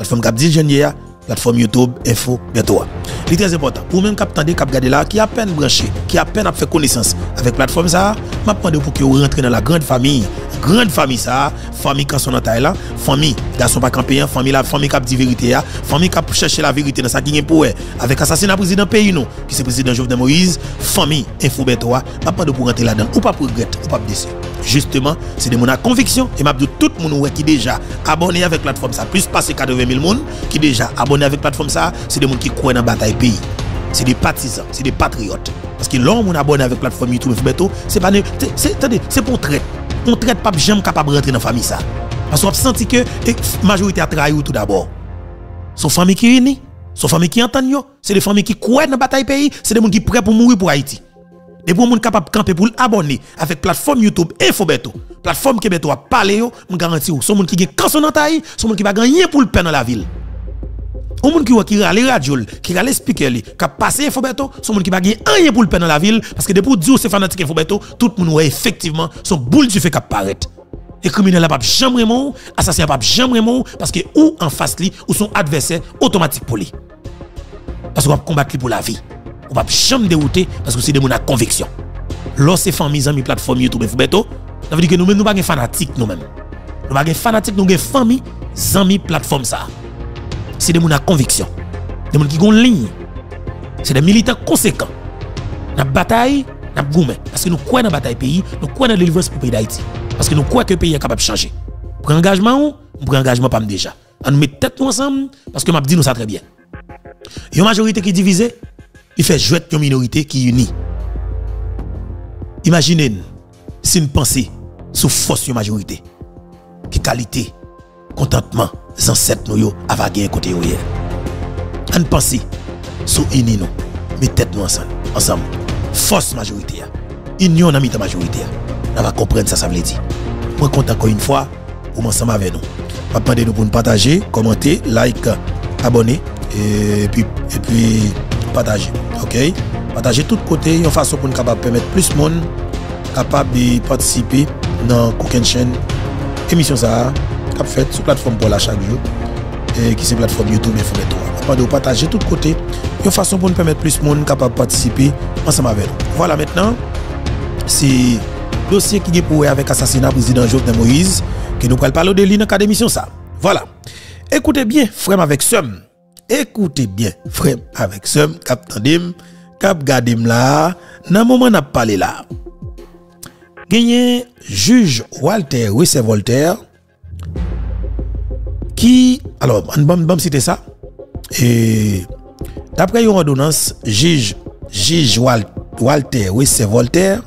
Platform kap di jenye ya, platform YouTube, info, bientôt. Li trez important, pou men kap tande kap gade la ki apen branche, ki apen ap fe konesans avek platform sa, map pande pou ki ou rentre nan la grande fami, grande fami sa, fami kanson nan tay la, fami gason pa kampeyan, fami la, fami kap di verite ya, fami kap chèche la verite nan sa ki gen pou we, avek asasina prezident peyi nou, ki se prezident Jovenel Moïse, fami, info, bientôt, map pande pou rentre la dan, ou pa pou regret, ou pa pou dese. Justement, c'est de mon conviction et m'a tout le monde qui déjà abonné avec plateforme ça, plus passé 80 000 personnes qui déjà abonné avec plateforme ça, c'est des gens qui croient dans la bataille pays. C'est des partisans, c'est des patriotes. Parce que l'homme on abonné avec plateforme YouTube c'est pas c'est pour traite. On traite pas jamais capable de rentrer dans la famille ça. Parce qu'on a senti que la majorité a trahi tout d'abord. Son famille qui unie, son famille qui entend c'est des familles qui croient dans la bataille pays, c'est des gens qui prêts pour mourir pour Haïti. Et pour les capable camper pour abonner avec plateforme YouTube Infobeto, plateforme qui Beto a parlé, je garantis, sont gens qui ont cancer dans taille, sont gens qui va gagner pour le pain dans la ville. Ou moun qui qui a les radio, qui a les speakers, qui a passé Infobeto, sont gens qui va gagner rien pour le pain dans la ville parce que depuis dire c'est fanatique Infobeto, tout le monde effectivement son boule du fait qu'apparaître. Et criminel pas jamais mort, assassin pas jamais mort parce que ou en face li ou son adversaire automatique pour lui. Parce qu'on va combattre pour la vie on va jamais dérouter parce que c'est des gens à conviction. Lorsque familles amis plateforme YouTube Infobeto, ça veut dire que nous-mêmes nous pas des fanatiques nous-mêmes. Nous pas des fanatiques, nous des familles amis plateforme ça. C'est des gens conviction. Des gens qui ont ligne. C'est des militants conséquents. Dans la bataille, dans goumé parce que nous croyons dans la bataille pays, nous croyons dans la délivrance pour le pays d'Haïti. Parce que nous croyons que le pays est capable de changer. Pour engagement, pour engagement pas déjà. On nous met tête ensemble parce que m'a dit nous ça très bien. Il y a une majorité qui est divisée, il fait jouer une minorité qui unit. Imaginez si nous pensons sur force de majorité, qui qualité, contentement, les ancêtres nous avaient gagné côté hier. On pense sur uni nous, mettez nous ensemble, ensemble. Force majorité, union dans la majorité. On va comprendre ça, ça veut dire. Moi, content encore une fois pour ensemble avec nous. Vais nous pour nous partager, commenter, like, abonner et puis, et puis partager. OK? Partager tout côté, une façon pour capable permettre plus de monde capable de participer dans Cooking Chain émission ça cap fait sur plateforme pour la chaque jour et qui c'est plateforme YouTube et de partager tout côté, une façon pour nous permettre plus de monde capable de participer ensemble avec nous. Voilà maintenant c'est dossier qui est pour avec assassinat président Jovenel Moïse que nous parler de cadre d'émission ça. Voilà. Écoutez bien, frère avec somme écoutez bien, frère, avec ce cap tendim, cap gadim là, dans moment n'a parlé là. Gagné juge Walter Wisse Voltaire qui alors on va citer ça et d'après une ordonnance juge juge Walter Wisse Voltaire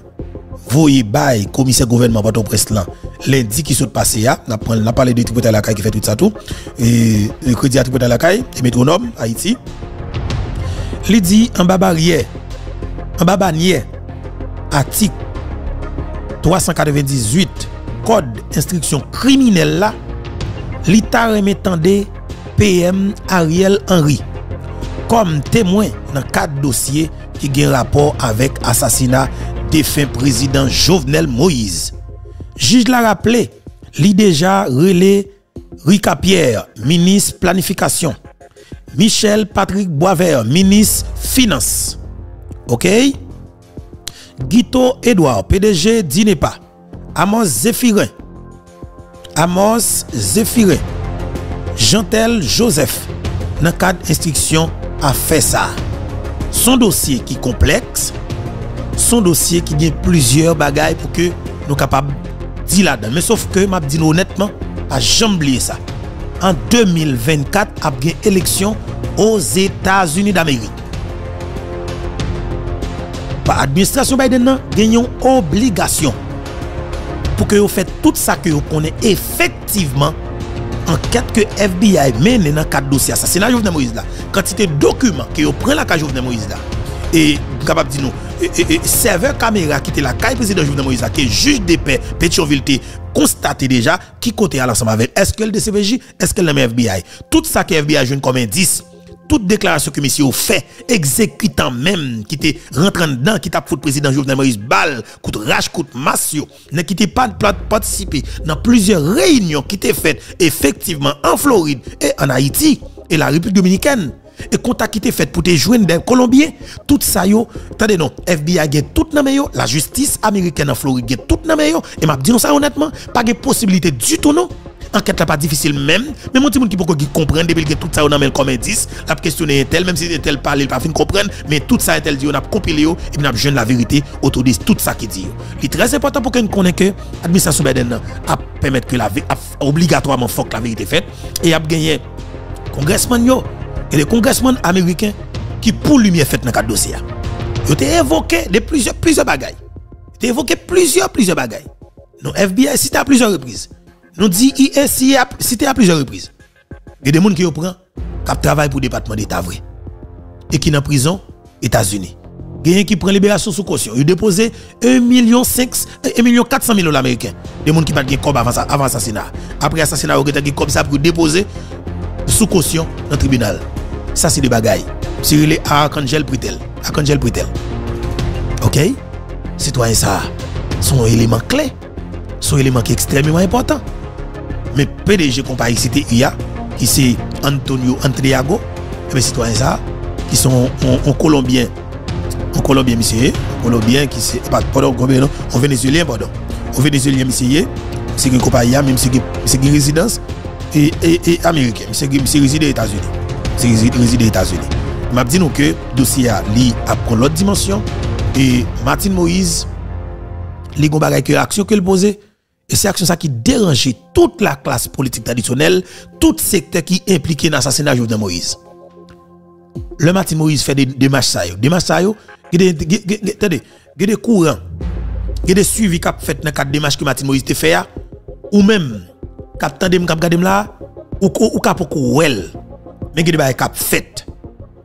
voyez bail commissaire gouvernement Port-au-Prince lundi qui sont passé là on a parlé de Tripotel Lakay qui fait tout ça tout. Et le crédit à Tripotel Lakay et métronome Haïti. Li di an babariye an babaniye atik 398 kod instriksyon kriminelle la li ta remetande PM Ariel Henry. Kom temwen nan kat dosye ki gen rapor avek asasina defen prezident Jovenel Moïse. Jij la rappele, li deja rele Rika Pierre, Minis Planifikasyon. Michel Patrick Boisvert, Minis Finans. Ok? Guito Edouard, PDG Dinepa. Amos Zephirin. Amos Zephirin. Jantel Joseph. Nan kad instriksyon a fe sa. Son dosye ki kompleks. Son dosye ki gen plusieurs bagay pou ke nou kapab di la dan. Men sauf ke map di nou netman, a jambliye sa. An 2024 ap gen eleksyon os Etats-Unis d'Amerik. Pa administrasyon Biden nan gen yon obligasyon pou ke yo fet tout sa ke yo konen efektiveman anket ke FBI menen nan kat dosya. Sa se nan Jovnen Moïse la. Kantite dokumen ke yo pren la ka Jovnen Moïse la. Et capable de dire nous, serveur caméra qui était la caille président Jovenel Moïse qui est juge de paix Pétionville constaté déjà qui côté à l'ensemble avec est-ce que le DCPJ, est-ce que le FBI. Tout ça que FBI joue comme indice toute déclaration que monsieur fait, exécutant même, qui était rentrant dedans, qui t'a foutu président Jovenel Moïse balle, coup rage, coup de masse, qui n'était pas participé dans plusieurs réunions qui étaient faites effectivement en Floride et en Haïti et la République dominicaine et contact qui était fait pour te joindre des Colombiens, tout ça yo, attendez non, FBI a tout nan yo, la justice américaine en Floride a tout nan yo, et m'a dit non ça honnêtement, pas de possibilité du tout non. Enquête là pas difficile même, mais mon petit monde qui peut comprendre depuis que tout ça on a comme indice, la questionner tel même si tel parle, il pas fin comprendre, mais tout ça tel dit on a compilé et puis on a jeune la vérité autour de tout ça qui dit. Il est très important pour qu'on connaisse que l'administration Biden a permettre que la obligatoirement faut que la vérité faite et e a gagné congressman yo et les congressmen américains qui pour lumière fait dans le dossier. Ils ont évoqué de plusieurs, plusieurs bagailles. Ils ont évoqué plusieurs, plusieurs bagailles. Nous, FBI cité à plusieurs reprises. Nous dit IS cité à plusieurs reprises. Il y a des gens qui prennent, qui travaillent pour le département d'État vrai. Et qui sont en prison, États-Unis. Il y a qui prend libération sous caution. Ils déposé 1 million 1 million 400 000 dollars américains. Des gens qui pas de comme avant, avant assassinat. Après assassinat, ils ont comme ça pour déposer sous caution dans le tribunal. Sa se de bagay. Se rile a Arkanjel Britel. Arkanjel Britel. Ok? Citoyen sa, son eleman kle. Son eleman ki ekstremement important. Men PDG kompa yi site iya, ki se Antonio Antriago, ebe citoyen sa, ki son on Kolombien. On Kolombien misye, on Kolombien ki se, pardon, Kolombien non, on Venezuelien pardon. On Venezuelien misye, misye ki kompa iya, misye ki rezidans, e Ameriken, misye ki rezide Etats-Unis. Résident c'est réside aux États-Unis. Je dit que le dossier a prendre l'autre dimension et Martin Moïse, les bagaille que l'action qu'il posait et c'est action ça qui dérangeait toute la classe politique traditionnelle, tout secteur qui impliqué dans l'assassinat de Moïse. Le Martin Moïse fait des démarches ça yo, démarches ça yo, il y a des courants, des suivis qu'a fait dans cadre démarches que Martin Moïse te fait ou même cap tandem cap gadem là ou ou cap ou mais il y men gede baye kap fet.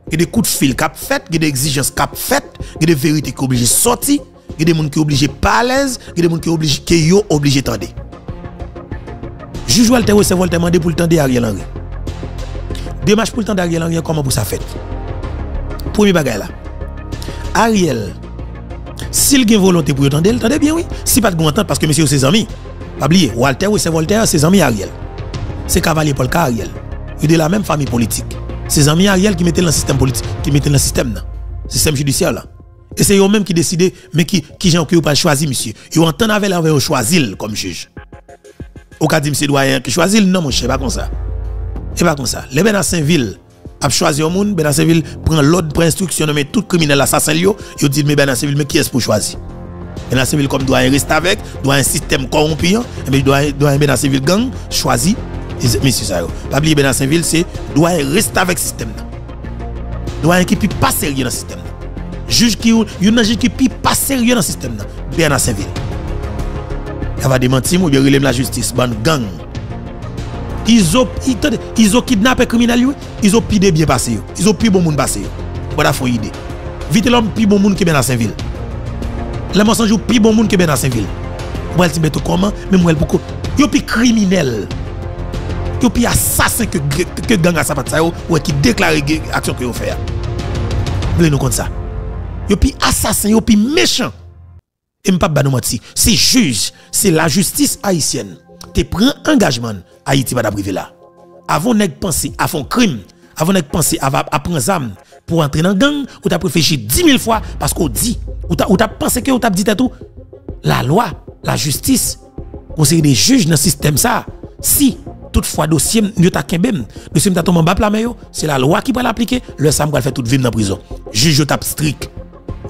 Gede kout fil kap fet, gede exijans kap fet, gede verite ki oblije soti, gede moun ki oblije palez, gede moun ki, oblige, ki yo oblije tande. Juj wal te resevo al te mande pou l'tande Ariel Henry. Demach pou l'tande Ariel Henry, koman pou sa fet? Premier bagay la. Ariel, sil gen volonté pou yo tande, l'tande bien oui. Si pat gwen tante, paske mesye ou se zami, pabliye, Walter ou se Voltaire, se zami Ariel. Se kavalye polka Ariel. Il est de la même famille politique. C'est amis Ariel qui mettaient dans le système politique, qui mettaient dans le système, là, système judiciaire là. Et c'est eux-mêmes qui décident, mais qui, qui gens qui pas choisi, monsieur. Ils ont entendu avec leur choisir comme juge. Au cas dit, monsieur doyen, qui choisit, non, mon cher, pas comme ça. Et pas comme ça. Les ben à Saint-Ville, a choisi un monde, ben Saint-Ville prend l'ordre pour instruction, mais tout criminel assassin, ils dit, mais ben Saint-Ville, mais qui est-ce pour choisir? Ben Saint-Ville, comme doyen reste avec, doit un système corrompu, hein. et bien doyen, ben Saint-Ville gang, choisi, messieurs ça pas oublier dans Saint-Ville c'est doit rester avec système doit qui puis pas sérieux dans système juge qui une juge qui puis pas sérieux dans système Bernard Saint-Ville. Elle va démentir ou bien relève la justice. Ban gang. Ils ont ils ont kidnappé criminel e ils ont pidé bien passé ils ont pidé bon monde passé voilà faut idée vite l'homme pidé bon monde qui Bernard Saint-Ville. Les mensonges pidé bon monde qui Bernard Saint-Ville. Moi elle dit mais comment mais moi elle beaucoup yo pis criminel yo pi assassin que que gang à sapat ça ou qui déclare action que yo fait. Vous nous comme ça. Yo pi assassin, yo pi méchant. Et m'pa ba menti, c'est juge, c'est la justice haïtienne. Te prend engagement Haïti va privé là. Avant nèg penser à fond crime, avant nèg penser à prendre arme pour entrer dans gang ou t'as réfléchi 10 000 fois parce qu'on dit ou t'as pensé que ou t'as dit tout la loi, la justice, conseil des juges dans le système. Si Toutefois, dossier, nous ta kembem. Dossier, ta tombé en bas C'est la loi qui va l'appliquer. Le Sam va faire toute vie dans la prison. Juge, tape strict.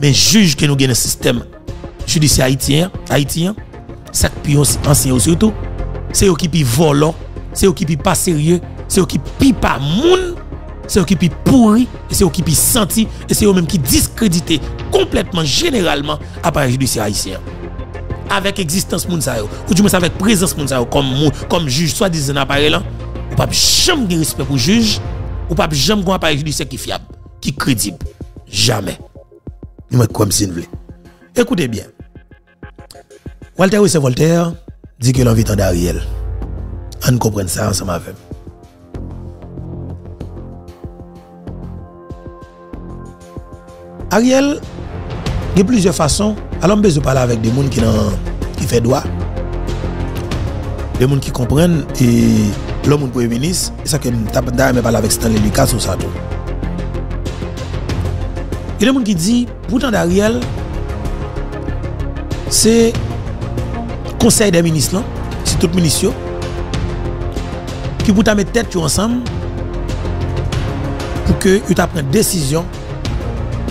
Mais juge que nous gagnons un système judiciaire haïtien, haïtien, ça qui ancien surtout, c'est eux qui pi volant, c'est eux qui pi pas sérieux, c'est eux qui pi pas moun, c'est eux qui pi pourri, et c'est eux qui pi senti, et c'est eux même qui discrédité complètement, généralement, appareil judiciaire haïtien. Avec existence moun ou du moins avec présence moun comme comme juge soit disant appareil là, ou pas jamais de respect pour juge, ou pas jamais un appareil judiciaire qui fiable, qui crédible. Jamais. Moi comme si vous Écoutez bien. Walter c'est Voltaire dit que l'envie d'Ariel. On comprend ça ensemble avec. Ariel, gen plize fason, alon bezou pala avèk de moun ki nan, ki fè doa, de moun ki kompren, e lò moun pou e menis, e sa ke tap da mè pala avèk Stanley Lucas ou sa tou. Gen de moun ki di, poutan da riel, se konsey de menis lan, non? se tout menis yo, ki poutan mè tèt yo ansam, pou ke yo tap pren desisyon,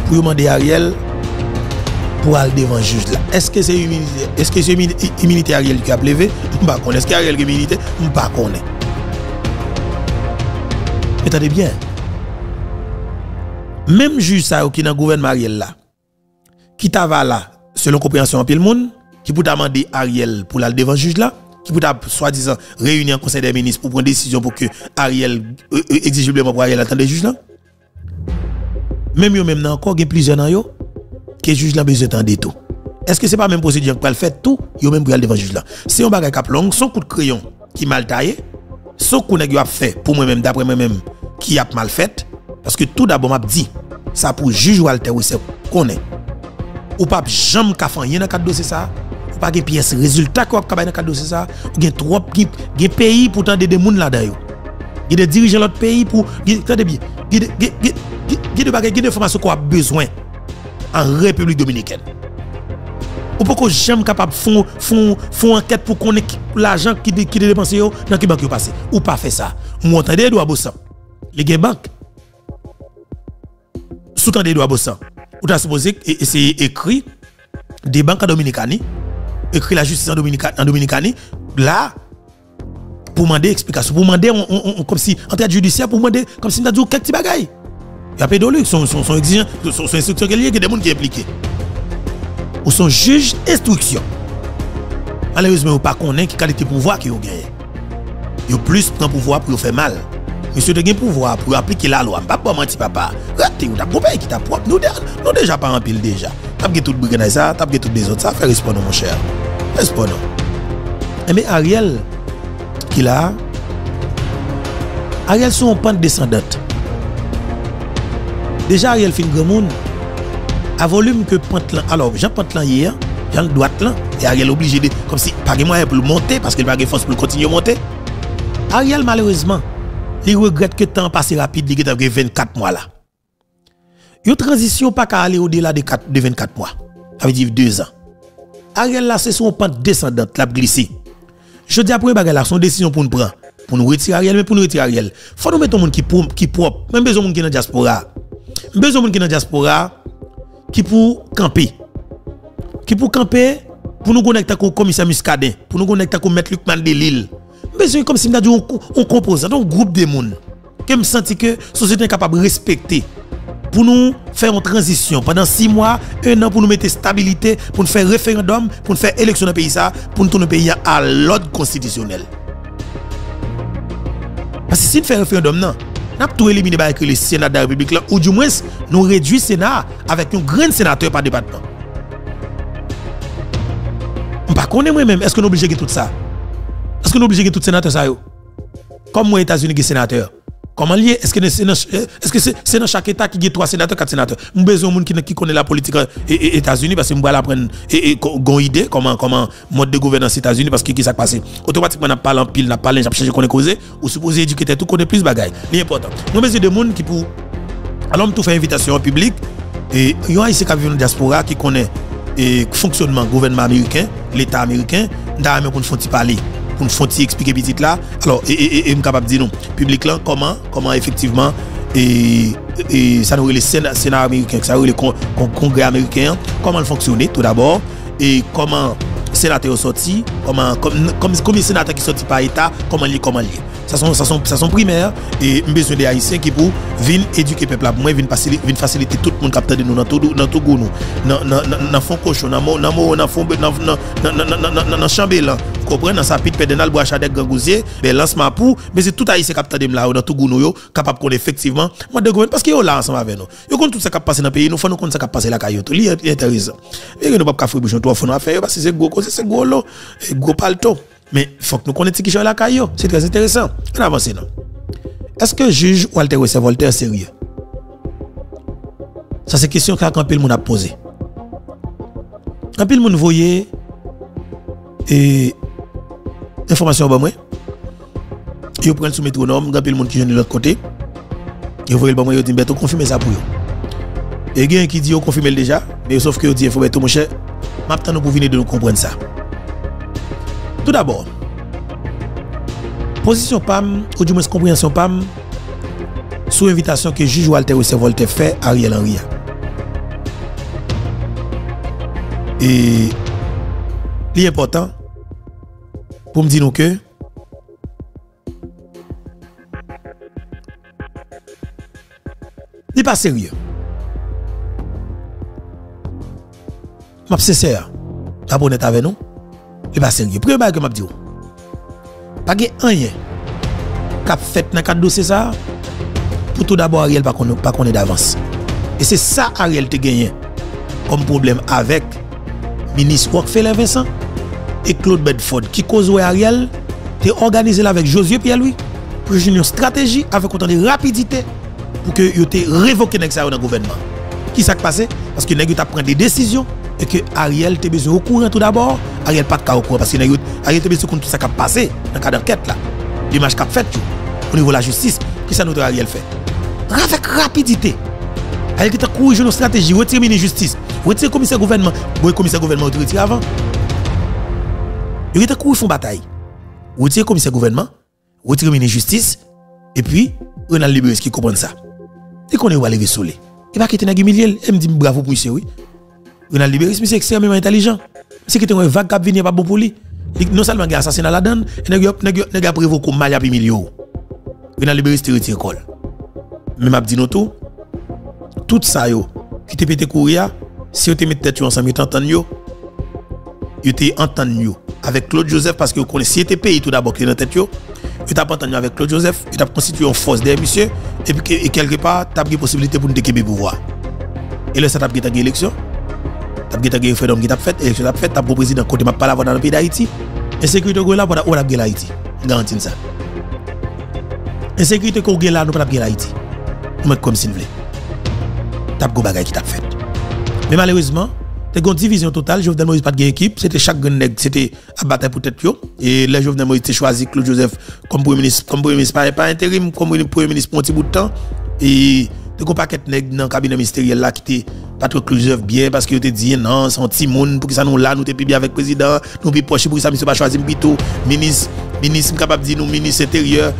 pou yo mande a riel, pour aller devant le juge là. Est-ce que c'est immunité Est-ce que c'est immunité Ariel qui a levé? Je ne sais pas. Est-ce qu'Ariel a immunité Je ne sais pas. Attendez bien. Même juge ça qui est dans le gouvernement Ariel là, qui t'a là, selon compréhension en le monde, qui peut demander Ariel pour aller devant le juge là, qui peut soi-disant réunir un conseil des ministres pour prendre une décision pour que Ariel, euh, euh, exigiblement pour Ariel attendre le juge là. Même yo même encore, il y a plusieurs dans ke juj la bezè tan deto. Eske se pa menm posèdyan ki pral fèt tou, yo menm pral devan juj la. Se yon bagay kap long, son kout kreyon ki mal taye, son kou neg yo ap fè pou mwen menm dapre mwen menm ki ap mal fèt, paske tout dabon ap di, sa pou juj walte ou se konen. Ou pap jam kafan yen nan kat dosè sa, ou pa gen piyes rezultat kwa ap kabay nan kat dosè sa, ou gen trop gen, gen peyi pou tan de demoun la dayo. Gen de dirijen lot peyi pou, gen, gen, gen, gen, gen, gen, gen de bagay, gen de formasyon kwa ap bezwen. En République dominicaine. Ou pourquoi jamais capable font font enquête pour connaître l'argent qui qui dépensé dans quelle banque passé ou pas faire ça. Vous entendez doit bosser. Les banques sous-tendez doit bosser. Ou as supposé et c'est écrit des banques en Dominicanie, écrit la justice en Dominicanie, en là pour demander explication, pour demander comme si en tête judiciaire pour demander comme si on a dit quelques petits bagailles. Il y a pédologue, son, son, son exigeant, son, son instructeur qui est lié, qui des gens qui sont impliqués. Ou son juge instruction. Malheureusement, vous ne connaissez pas qualité de pouvoir qu'ils ont gagné. Ils ont plus de pouvoir pour faire mal. Monsieur de gain pouvoir pour appliquer la loi. Pas pas mentir papa. Raté ou t'as bon qui t'a propre. Nous, nous déjà pas en pile déjà. T'as tout brigade ça, t'as tout des autres ça. Fais répondre mon cher. Répondre. Eh, mais Ariel qui là Ariel sont en pente descendante. Déjà Ariel fin grand. À volume que pente là. Alors, Jean pente là hier, Jean là. Et Ariel obligé de, comme si, pas de moyen pour le monter parce qu'il n'a pas de force pour continuer à monter. Ariel, malheureusement, il regrette que le temps passe rapide, il y 24 mois là. Une transition pas qu'à aller au-delà de, 24 mois. Ça veut dire 2 ans. Ariel là, c'est son pente descendante, la glissé. Je dis après, là, son décision pour nous prendre. Pour nous retirer Ariel, mais pour nous retirer Ariel. faut nous mettre un monde qui qui propre. Même besoin de monde qui est dans la diaspora. Besoin de monde qui dans la diaspora, qui pour camper. Qui pour camper, pour nous connecter avec le commissaire Muscadet, pour nous connecter avec le maître Luc Mandelil besoin comme si nous avons un composant, un groupe de monde que me senti que la société est capable de respecter pour nous faire une transition pendant six mois, un an pour nous mettre stabilité, pour nous faire référendum, pour nous faire élection dans le pays, pour nous tourner le pays à l'ordre constitutionnel. Parce que si nous faisons référendum, non, nap tou elimine ba ekri le Senat da Republik la, ou di mwens nou redwi Senat avèk yon gren senateur pa debatman. Mpa konen mwen mèm, eske nou oblije gen tout sa? Eske nou oblije gen tout senateur sa yo? Kom mwen Etats-Unis gen senateur? Comment lié Est-ce que c'est dans chaque État qui a trois sénateurs, quatre sénateurs? Nous besoin de monde qui, qui connaît la politique aux États-Unis parce que nous allons apprendre une idée comment comment mode de gouvernance aux États-Unis parce que qui s'est passé? Automatiquement, n'a pas en pile, n'a pas l'un, j'ai qu'on est causé ou supposé éduquer tout connaît plus bagaille. C'est important. Nous besoin de monde qui pour alors tout faire invitation au public et il y a ici qui vient diaspora qui connaît le fonctionnement gouvernement américain, l'État américain, nous pour nous parler pou nou fonti eksplike pitit la. Alors, e m kapap di nou, publik lan, koman, koman efektiveman, e sa nou re le senar Ameriken, sa nou re le kongre Ameriken, koman l'fonksyonne tout d'abord, e koman sénateur sorti, comment, comme, comme, comme sénateur qui sorti par État, comment lié, comment lié. Ça sont, ça sont, ça sont primaires et besoin des Haïtiens qui pour venir éduquer le peuple là, moi venir faciliter, tout le monde capteur de nous dans tout dans tout nous. Dans dans dans fond cochon, dans dans dans fond dans dans dans là. Comprenez? Dans sa pite pédénal bois chadek gangousier, ben lancement pour mais c'est tout Haïtien capteur de là dans tout goût nous capable qu'on effectivement moi de parce que yo là ensemble avec nous. Yo compte tout ça qui passe dans pays, nous faut nous compte ça qui passe là caillou. Li intéressant. Et nous pas café bouchon toi faut nous faire parce que c'est gros c'est gros là, gros palto. Mais il faut que nous connaissions qui la caillou. C'est très intéressant. On avance non? Est-ce que juge Walter Wessel Voltaire est sérieux? Ça, c'est question qu'un pile moun a posé. Un pile moun voyait et information ba moi. Yo prend sous métronome, un pile moun qui vient de l'autre côté. Yo voyait le moi dit beto confirmer ça pour yo. Et il y a qui dit confirmer déjà, mais sauf que dit il faut beto mon cher. map tan nou pou vini de nou kompren sa. Tout d'abord, posisyon PAM, ou di mwens komprensyon PAM, sou invitasyon ke juj Walter Osevolte fè Ariel Henry. E li important pou mdi nou ke li pa serye. map sincère ta honnête avec nous et pas sérieux premier bagage que m'a dit pas gain rien cap fait dans cadre dossier ça pour tout d'abord Ariel pas qu'on pas qu'on est d'avance. Et c'est ça Ariel te gagné comme problème avec ministre Rockefeller Vincent et Claude Bedford. Qui cause Ariel te organisé là avec Josué Pierre-Louis pour une stratégie avec autant de rapidité pour que yo te révoqué dans le gouvernement. Qui s'est passé parce que nèg yo t'a pris des décisions et que Ariel te besoin au courant tout d'abord, Ariel pas de cas au courant parce que Ariel te besoin de tout ça qui a passé dans le cadre d'enquête là. L'image qu'a fait au niveau de la justice, qui ça notre Ariel fait? Avec rapidité. Ariel qui t'a couru une stratégie, retirer ministre justice, retirer commissaire gouvernement, le commissaire gouvernement retiré avant. Il était couru font bataille. Retirer commissaire gouvernement, retirer ministre justice et puis Ronald Libéré qui comprend ça. Et qu'on est où aller soleil. Il va quitter Nagui Miliel, il me dit bravo pour monsieur oui. Ronald Liberis, monsieur extrêmement intelligent. C'est qu'il y a un vague qui vient pas bon pour lui. Non seulement il y a assassinat là-dedans, et il y a prévu comme mal à puis millions. Ronald Liberis te retire l'école. Mais m'a dit non tout. Tout ça yo, qui te pété courir, si vous te mettez tête ensemble, vous entendez yo. Vous te entendez yo avec Claude Joseph parce que vous connaissez le pays tout d'abord qui est dans tête yo. Vous t'avez entendu avec Claude Joseph, vous avez constitué une force derrière monsieur et puis quelque part, vous avez une possibilité pour nous déquiper pouvoir. Et là ça t'a pris l'élection. Une élection t'as gagné un référendum qui t'a fait, élection t'a fait, t'as pour président côté m'a pas dans le pays d'Haïti. Insécurité ko là pour on a gagné l'Haïti. Garantie ça. Insécurité ko là nous pas gagner l'Haïti. Nous mettre comme s'il voulait. T'as go bagay qui t'a fait. Mais malheureusement, t'as une division totale, Jovenel Moïse pas de équipe, c'était chaque nèg c'était à battre pour tête yo et là Jovenel Moïse a choisi Claude Joseph comme premier ministre comme premier ministre pas intérim comme premier ministre pour un petit bout de temps et te kon paket neg nan kabine ministeriel la ki te patre kluzev bien paske yo te diye nan, son ti moun pou ki sa nou la, nou te pi bi avek prezident, nou pi poche pou ki sa misyo pa chwazi mpito, minis, minis mkapap di nou, minis eteryer,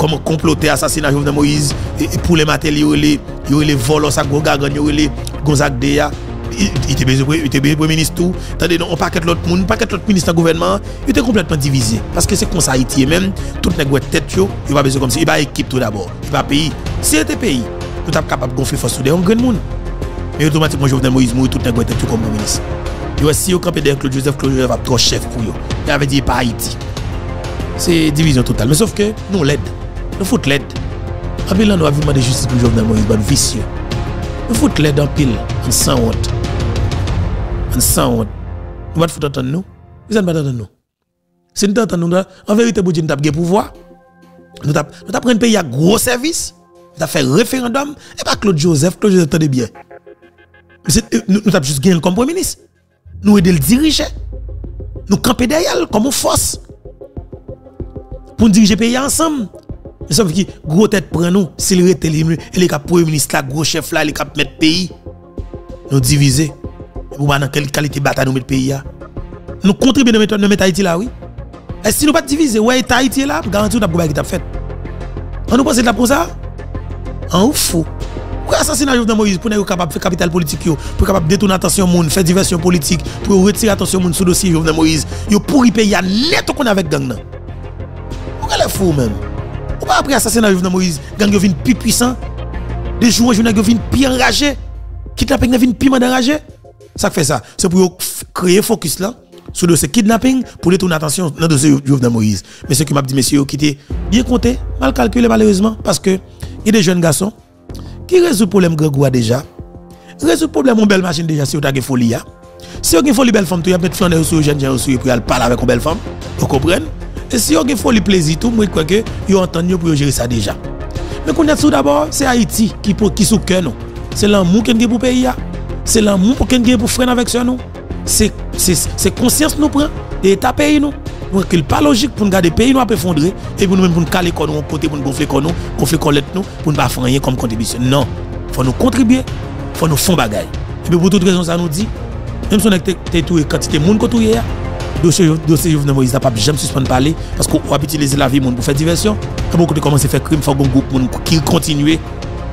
kom komplote asasina Jovenel Moïse, e, e, pou le matel yo le, yo le vol osak Gogagan, yo le Gonzak Deya, yo te beze pou minis tou, tade non, on paket lot moun, paket lot minis nan gouvenman, yo te kompletman divize, paske se konsa itiye men, tout nek wet tet yo, yo pa beze kom se, yo pa ekip tout d'abord, yo pa peyi, se te peyi, nous sommes capables de gonfler force de un grand monde. Mais automatiquement, Jovenel Moïse mouille tout le temps tout comme ministre. Si vous campez derrière Claude Joseph, Claude Joseph a trop chef pour vous. Il avait dit pas Haïti. C'est division totale. Mais sauf que nous l'aide. Nous foutons l'aide. En pile, nous avons demandé justice pour Jovenel Moïse, bon vicieux. Nous foutons l'aide en pile, en sans honte. En sans honte. Nous va foutre entendre nous. Vous n'allez pas entendre nous. Si nous entendons nous, en vérité, nous avons pouvoir. Nous avons un pays à gros service a fait référendum, et pas Claude Joseph, Claude Joseph, attendez bien. Nous, avons juste gagné comme Premier ministre. Nous aider le diriger. Nous camper derrière comme une force. Pour diriger le pays ensemble. Mais sauf que gros tête prend nous, s'il était est premier ministre là, gros chef là, il est mettre le pays. Nous diviser. Pour dans quelle qualité bataille nous mettre le pays Nous contribuons à mettre Haïti là, oui. Et si nous pas diviser, ouais, Haïti là, garantir nous avons fait. On nous pense là pour ça? En fou. Pour assassiner Jovenel Moïse, pour être capable de faire capital politique, pour capable de détourner l'attention monde, faire diversion politique, pour retirer l'attention monde le dossier Jovenel Moïse, yo pourri pays net qu'on avec gang. Pourquoi les fou même? Ou pas après assassiner Jovenel Moïse, gang yo vin plus puissant, des jours journée yo vin plus enragé, kidnapping vin plus enragé. Ça fait ça, c'est pour créer focus là sur le kidnapping pour détourner l'attention dans le dossier Jovenel Moïse. Mais ce qui m'a dit monsieur qui était bien compté, mal calculé malheureusement parce que il y a des jeunes garçons qui résolvent le problème Grégoire déjà. Résout le problème une belle machine déjà si vous avez folie. Si vous avez folie belle femme, vous avez flander sur jeune gens pour parler avec une belle femme. Vous comprenez? Et si vous avez folie plaisir tout, moi que vous entendez pour gérer ça déjà. Mais qu'on a tout d'abord, c'est Haïti qui qui sous cœur nous. c'est l'amour qu'on a pour pays. C'est l'amour qu'on a pour frère avec ça nous. C'est conscience nous prend et état pays. Donc, il pas logique pour nous garder le pays nous effondrer et pour nous même pour nous caler nous côté pour nous gonfler nous, gonfler colette nous pour ne pas faire rien comme contribution. Non, faut nous contribuer, faut nous faire bagaille. Et puis pour toute raison ça nous dit même si on a tout quantité de monde que tout dossier dossier Jovenel Moïse n'a pas jamais suspendre parler parce qu'on va utiliser la vie pour faire diversion. Quand beaucoup de commencer faire crime, faut un groupe qui continue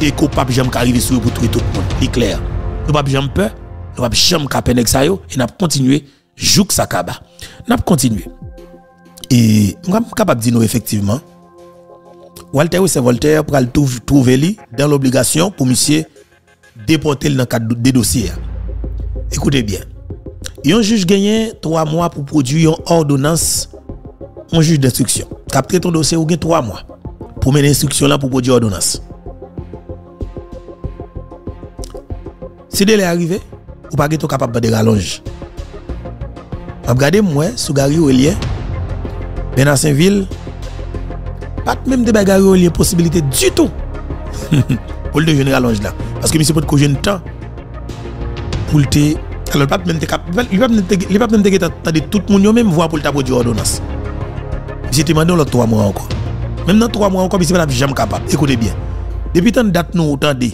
et qu'on pas jamais arriver sur pour tout le monde. C'est clair. Nous pas jamais peur, nous pas jamais caper avec ça et nous continuer jouk sakaba. Nous continuer. Et je suis capable de dire effectivement, Walter ou c'est Voltaire pour trouver dans l'obligation pour monsieur déporter dans le cadre des dossiers. Écoutez bien. Un juge gagne 3 mois pour produire une ordonnance, un juge d'instruction. Capter ton dossier, ou gagne 3 mois pour mener instruction là pour produire ordonnance. Si délai arrivé, ou pas capable de rallonge. Regardez moi, Sougari Oelien, Ben à Saint-Ville, pas même de bagarre Olien possibilité du tout. pour le devenir rallonge là. Parce que monsieur peut que temps pour le alors, le pape même le pape même de tout le monde même voir pour le du ordonnance. Monsieur demandé l'autre trois mois encore. Même dans trois mois encore, monsieur pas jamais capable. Écoutez bien. Depuis tant de date nous entendez.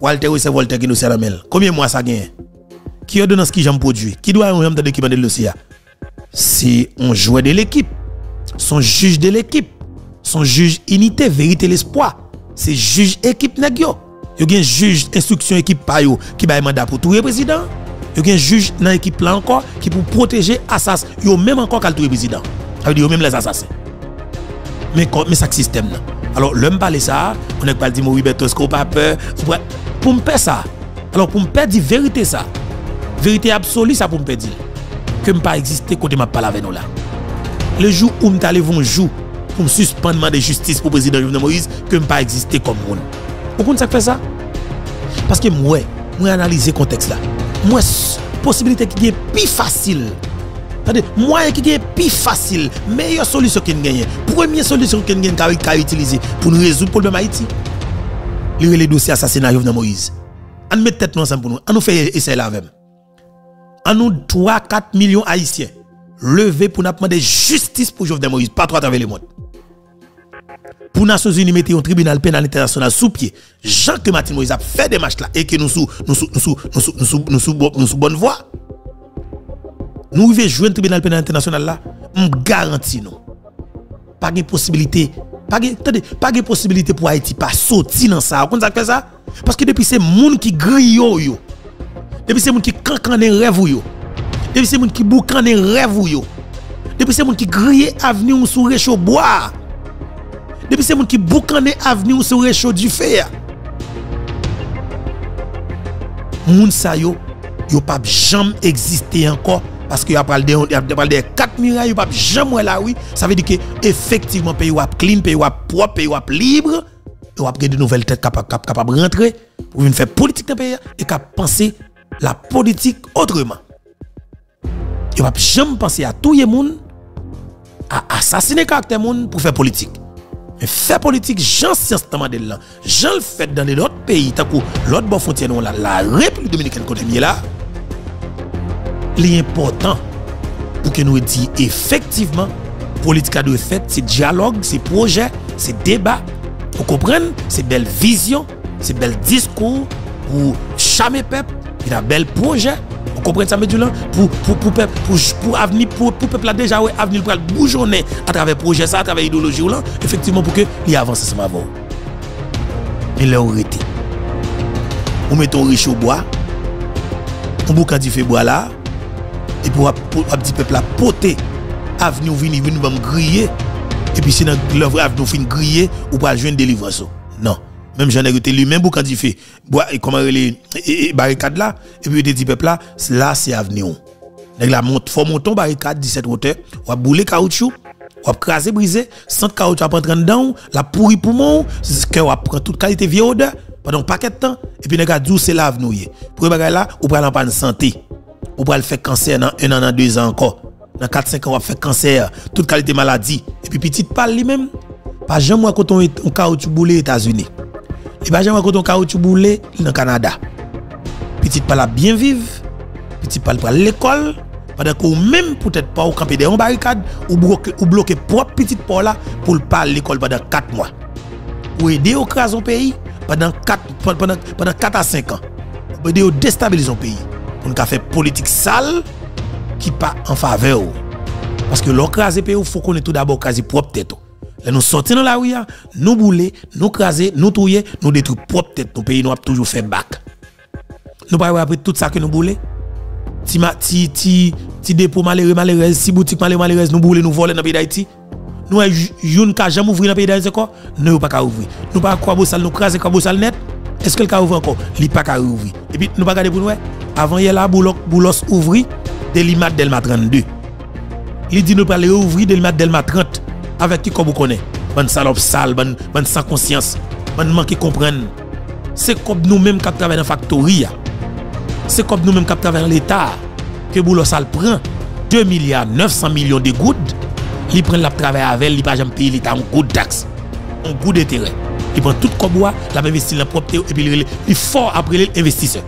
Walter c'est Walter qui nous sert la mail. Combien de mois ça gagne? Qui ordonnance qui j'aime produit Qui doit un de l'équipe de dossier c'est un joueur de l'équipe, son juge de l'équipe, son juge unité, vérité l'espoir. C'est juge équipe nèg yo. Yo gen juge instruction équipe pa yo qui bay mandat pour touyer président. Yo gen juge dans équipe là encore qui pour protéger assassin yo même encore kal touyer président. Ça veut dire yo même les assassins. Mais mais ça système là. Alors l'homme parler ça, on est pas dit oui Bertosco pas peur pour me faire ça. Alors pour me perdre vérité ça. Vérité absolue ça pour me perdre. Que me pas exister côté m'a parler avec nous là. Le jour où me allé un jour pour me suspendre de justice pour le président Jovenel Moïse que me pas exister comme monde. Pourquoi ça fait ça? Parce que moi, moi analyser contexte là. Moi, possibilité qui est plus facile. Moi qui est plus facile, meilleure solution qu'on gagne. Première solution qu'on gagne qu'à utiliser pour nous résoudre le problème Haïti. Les dossiers assassinat de Moïse. On met tête ensemble pour nous. On nous fait essayer là même. On nous 3 4 millions haïtiens lever pour nous demander justice pour Jovenel Moïse, pas trop à travers le monde pour les Nations Unies mettre un tribunal pénal international sous pied. Jean que Martin Moïse a fait des matchs là et que nous sous nous sous bonne voie. Nous devons jouer un tribunal pénal international là, on garantit nous. Pas de possibilité, pas de possibilité pour Haïti pas sortir dans ça. Ça fait ça Parce que depuis c'est monde qui grille yo. Depuis c'est monde qui cancan rêve yo. Depuis c'est monde qui boucan rêve yo. Depuis c'est monde qui grille avenue sous réchaud bois. Depuis c'est moun qui boucané avenue sur réchaud du fer. Moun sa yo, yo pas jamais existé encore parce que y a parlé de 4 murailles, yo pas jamais là oui, ça veut dire que effectivement pays ou clean, pays ou propre, pays ou libre, yo a de nouvelles têtes capables capable rentrer pour faire politique dans le pays et penser la politik otreman. Yo pap jom panse a touye moun, a asasine karakter moun pou fè politik. Men fè politik jan siyans taman del lan, jan l fèt dan de lot peyi, takou lot bon fontyen nou la, la Republik Dominikèn kote miye la, li important pou ke nou di efektiveman, politika dwe fèt, se diyalog, se projè, se debat, pou kompren, se bel vizyon, se bel diskou, pou chame pep, il a bel projet comprenez ça, là pour, pour, pour, pour, pour, avenir, pour, pour peuple déjà, ouais, avenir pour bougeonner à travers projet ça, à travers l'idéologie là, effectivement, pour que il avance ça avant. Mais là, on été. On met ton riche au bois, on boucan du fait bois là, et pour petit peuple à poter, avenir venir, venir, griller, et puis si l'œuvre avenir fin griller, ou pas une délivrance. Non. Même j'en ai été lui-même pour quand il fait comment les barricades là et puis il dit peuple là là c'est avenir. Donc la monte faut monter barricade 17 hauteur, on va bouler caoutchouc, on va craser briser, sans caoutchouc à prendre dedans, la pourri poumon, que on va prendre toute qualité vieille odeur pendant paquet de temps et puis nèg dit c'est l'avenir. Pour bagay là, on prend en panne santé. On va le faire cancer dans un an dans deux ans encore. Dans 4 5 ans on va faire cancer, toute qualité maladie et puis petite parle lui-même. Pas jamais quand on caoutchouc boulé États-Unis E pa jen wè koton kaoutchou boule nan Kanada. Petit pal ap bien viv, petit pal pral l'ekol, padan ko ou menm pou tèt pa ou kampe de yon barikad, ou bloke, ou bloke prop petit pal la pou l'pal l'ekol padan 4 mwa. Ou ede yo kras yon peyi padan 4, padan, padan 4 a 5 an. Ou ede yo destabilize yon peyi. Pou nou ka fè politik sal ki pa an fave ou. Paske lò krasè peyi ou fò konen tout d'abo krasè prop tèt ou. Nous sortons dans la rue, nous bouler, nous craser, nous touiller, nous détruire propre tête. Nos pays, nous avons toujours fait bac. Nous pas après tout ça que nous bouler. Si ti, ti, ti dépôt malheureux, malheureux, si boutique malheureux, malheureux, nous bouler, nous voler dans le pays d'Haïti. Nous, yon ka jamais ouvrir dans le pays d'Haïti, quoi? Nous, pas ouvrir. Nous pas quoi bossal, nous craser quoi bossal net. Est-ce que le cas ouvre encore? Il pas qu'à ouvrir. Et puis, nous pas garder pour nous, avant, il y a là, boulos, ouvrir, Delimat Delma 32. Il dit nous pas ouvrir Delimat Delma 30 Avèk ki kob ou konè? Ban salop sal, ban, ban san konsyans, ban man ki kompren. Se kob nou menm kap travè nan faktori ya. Se kob nou menm kap travè nan l'Etat. Ke bou lo sal pren, 2 milyard 900 milyon de goud, li pren lap travè avèl, li pa jam pi l'Etat an goud taks, an goud etere. Li pren tout kob wwa, lap investi nan propte ou, epi li, li for apre li l'investise.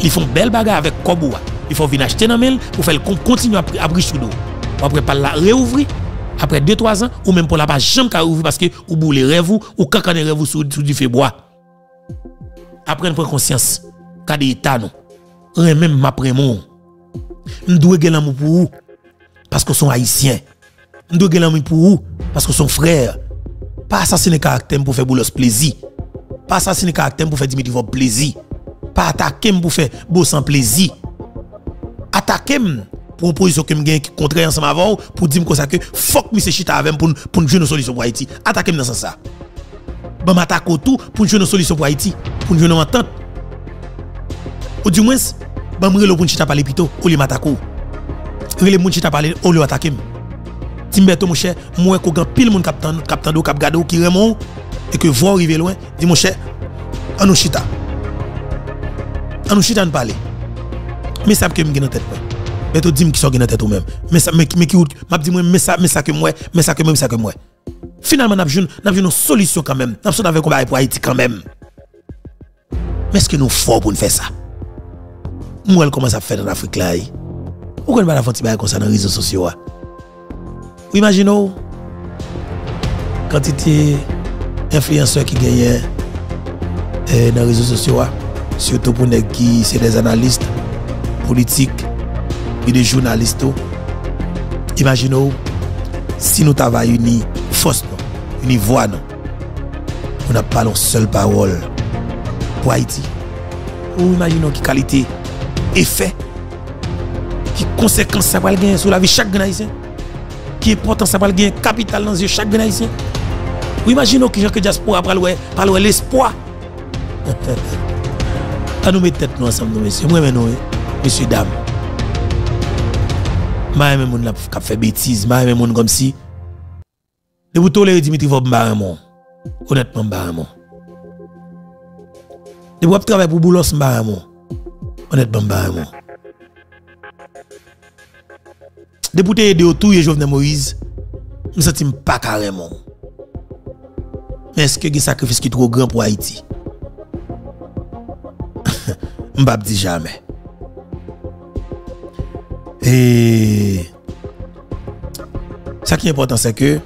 Li fon bel baga avèk kob wwa. Li fon vin achete nan men, pou fèl kon kontinu apri chou nou. Ou apre pal la reouvri, Après 2-3 ans, ou même pour la pas jamais ouvrir parce que vous boulez rêve ou quand on rêve sous du fait bois. Après, on prend conscience. Quand des états, non. Rien même ma prémon. Nous devons gagner l'amour pour vous. Parce que sont haïtiens. Gagner l'amour pour. Parce que sont frères. Pas assassiner caractère pour faire boulos plaisir. Pas assassiner caractère pour faire Dimitri plaisir. Pas attaquer pour faire beau sans plaisir attaquer proposition que me contraire ensemble avant pour dire comme ça que fuck me c'est chita avec pour pour jouer une solution pour Haïti. attaquer dans ce sens. Bon m'attaque tout pour jouer une solution pour Haïti, pour jouer une entente. Ou du moins bon me pour chita parler plutôt ou les m'attaquer. Rele moun chita parler ou le attaquer. Timbeto mon cher, moi ko grand pile moun capitaine capitaine do cap gado qui remon et que voir arriver loin, dit mon cher, on nous chita. On nous chita nous parler. Mais ça que me dans tête. Mais tu dis qui sont dans tête ou même. Mais ça mais qui m'a dit moi mais ça mais ça que moi, mais ça que moi, ça que moi. Finalement n'a joun n'a une solution quand même. N'a avec combat pour Haïti quand même. Mais est-ce que nous fort pour nous faire ça Moi elle commence à faire dans l'Afrique là. Pourquoi ne pas la faire comme ça dans les réseaux sociaux Vous imaginez quantité influenceurs qui gagnent dans eh, les réseaux sociaux surtout pour les qui c'est des analystes politiques e de jounalisto, imagino si nou tava yoni fos nou, yoni vwa nou, nou na palon sol parol pou Haiti. Ou imagino ki kalite efè, ki konsekans sa pal gen sou la vi chak gen Haitien, ki important sa pal gen kapital nan zye chak gen Haitien. Ou imagino ki jan ke diaspora pal wè, pal wè l'espoi. An nou mè tèt nou ansam nou mè sè, mwen mè nou mè, mè sè dam. Ma yon men moun la kap fe betiz, ma yon men moun kom si. De pou tolere Dimitri Vob mba remon. Honetman mba remon. De pou ap travay pou boulos mba remon. Honetman mba remon. De pou te yede yo touye Jovenel Moïse, msati mpa karemon. Men eske ge sakrifis ki tro gran pou Haiti? Mbap di jamen. E sa ki important se ke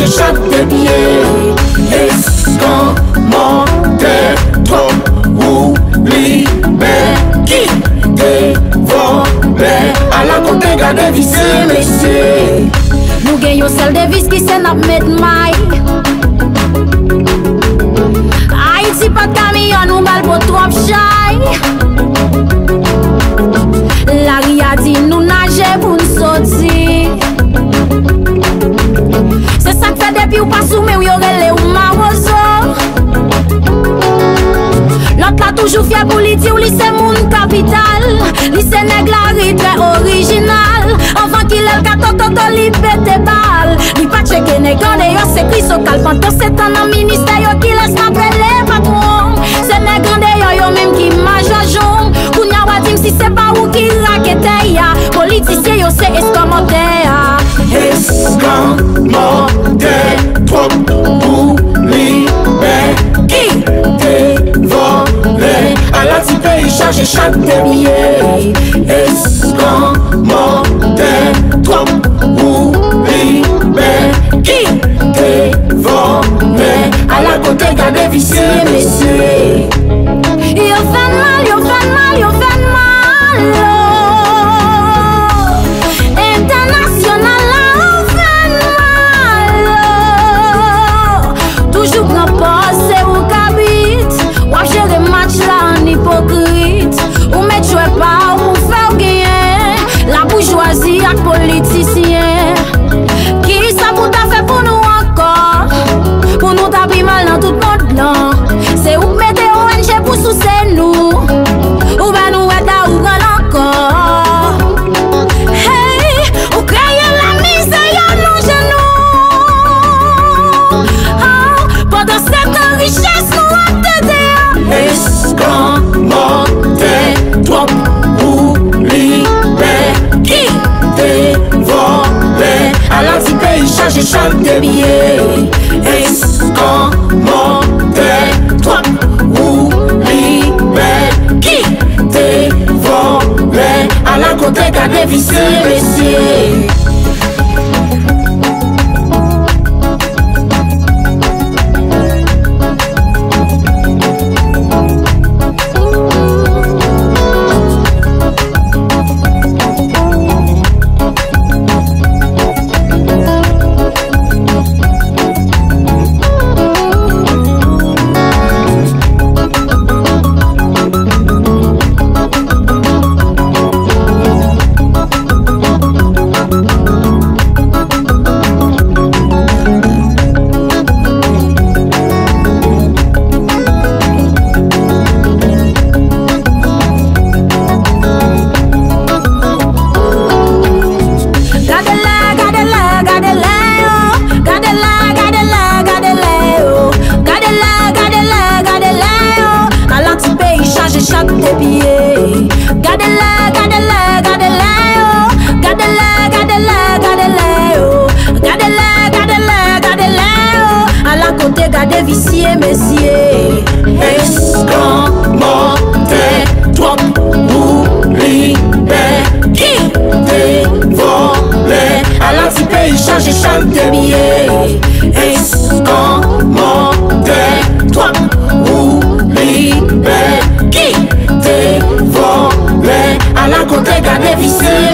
j'ai chaque des billets. Escamandais, trop ou libère. Qui dévorait à la côté gars des vissés, messieurs? Nou gen yon sel devis ki sen ap met ma Toujou fye pou li di ou li se moun kapital. Li se neg la ri tre orijinal Anvan ki lel kato toto li pete bal. Li pa cheke neg ane yo se kri so kalpanto Se tan nan minister yo ki les ma prele patron. Se neg ane yo yo mim ki ma jajom Kounya wadim si se pa ou ki rakete ya. Politisye yo se eskamante ya. Eskamante trop pou li be a shock, baby, tu chantes tes billets. Escamandais-toi ou libère qui t'es volé à la côté qu'a dévissé messieurs. À l'anti-pays, change, chante bien. Escamoté, toi, oublie, qui te volé. À la côté, gardez viciers,